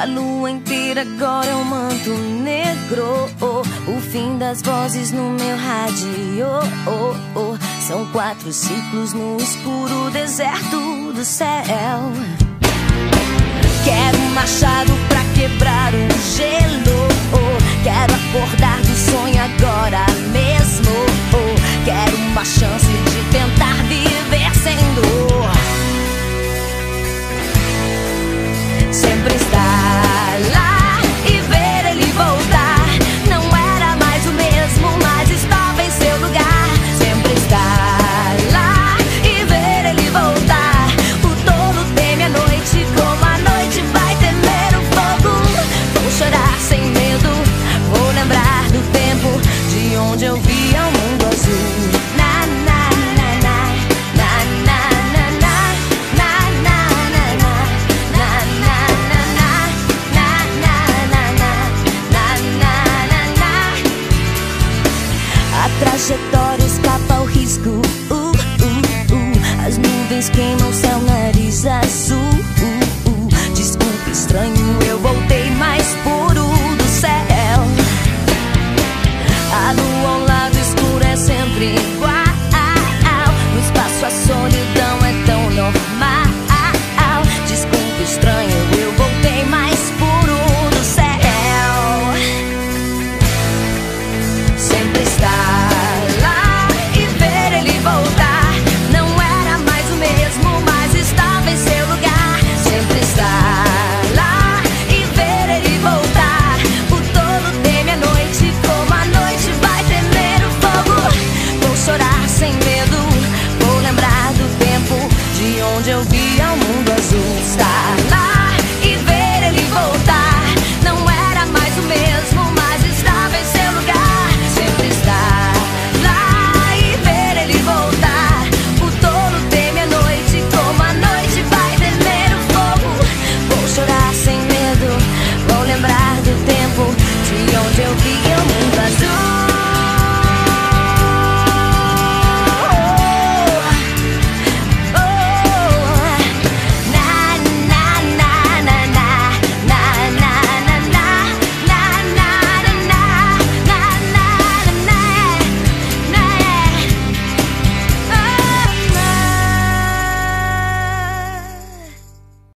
A lua inteira agora é um manto negro. O fim das vozes no meu rádio. São quatro ciclos no escuro deserto do céu. onde eu vi o mundo azul. Na, na, na, na, na, na. A trajetória escapa ao risco. As nuvens queimam seu nariz azul. me. So.